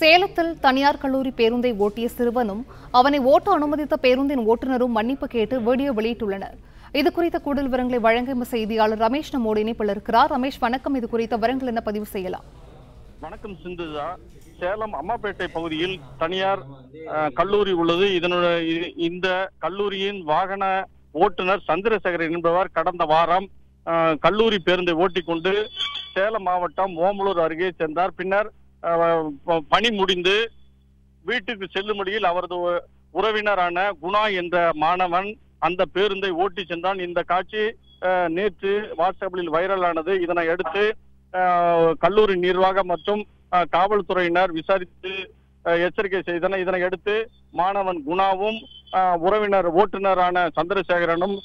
சேலத்தில் தனியார் கல்லூரி பேருந்தை ஓட்டிய சிறுவனும் அவனை ஓட்ட அனுமதித்த பேருந்தின் ஓட்டுநரும் மன்னிப்பு கேட்டு வீடியோ வெளியிட்டுள்ளனர். இது குறித்த கூடுதல் விவரங்களை வழங்க எமது செய்தியாளர் ரமேஷ் நம்மோடு இணைப்பில் இருக்கிறார். ரமேஷ் வணக்கம். இது குறித்த விவரங்கள் என்ன பதிவு செய்யலாம்? வணக்கம் சிந்துஜா. சேலம் அம்மாப்பேட்டை பகுதியில் தனியார் கல்லூரி உள்ளது. இதனுடைய இந்த கல்லூரியின் வாகன ஓட்டுநர் சந்திரசேகரன் என்பவர் கடந்த வாரம் கல்லூரி பேருந்தை ஓட்டிக்கொண்டு சேலம் மாவட்டம் ஓமலூர் அருகே சென்றார். பின்னர் பணி முடிந்து வீட்டுக்கு செல்லும்படியில் அவரது உறவினரான குணா என்ற மாணவன் அந்த பேருந்தை ஓட்டி சென்றான். இந்த காட்சி நேற்று வாட்ஸ்அப்பில் வைரலானது. இதனை அடுத்து கல்லூரி நிர்வாகம் மற்றும் காவல்துறையினர் விசாரித்து எச்சரிக்கை செய்தனர். இதனை அடுத்து மாணவன் குணாவும் உறவினர் ஓட்டுநரான சந்திரசேகரனும்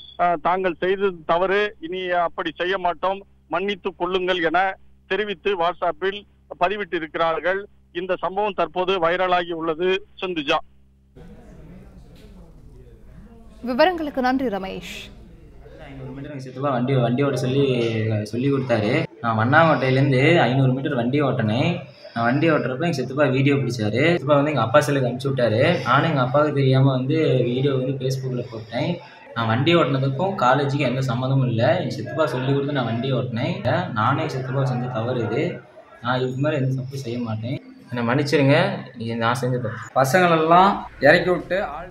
தாங்கள் செய்தது தவறு. இனி அப்படி செய்ய மாட்டோம். மன்னித்துக் கொள்ளுங்கள் என தெரிவித்து வாட்ஸ்அப்பில் பதிவிட்டிருக்கிறார்கள். இந்த சம்பவம் தற்போது வைரலாகி உள்ளது. சிந்துஜா. விவரங்களுக்கு நன்றி ரமேஷ். ஐநூறு மீட்டர் எங்கள் சித்தப்பா வண்டி வண்டி ஓட்ட சொல்லி சொல்லி கொடுத்தாரு. நான் வண்ணாங்கோட்டையிலேருந்து ஐநூறு மீட்டர் வண்டி ஓட்டினேன். நான் வண்டி ஓட்டுறப்ப எங்கள் சித்தப்பா வீடியோ பிடிச்சாரு. சித்தப்பா வந்து எங்கள் அப்பா செல்லுக்கு அனுப்பிச்சி விட்டாரு. நானும் எங்கள் அப்பாவுக்கு தெரியாமல் வந்து வீடியோ வந்து ஃபேஸ்புக்கில் போட்டேன். நான் வண்டி ஓட்டினதுக்கும் காலேஜுக்கு எந்த சம்மந்தமும் இல்லை. எங்கள் சித்தப்பா சொல்லி கொடுத்து நான் வண்டி ஓட்டினேன். நானே சித்தப்பா செஞ்ச தவறு இது. நான் இதுக்கு மேலே எந்த தப்பு செய்ய மாட்டேன். என்னை மன்னிச்சிருங்க நான் செஞ்ச தப்பு. பசங்களெல்லாம் இறக்கி விட்டு ஆள்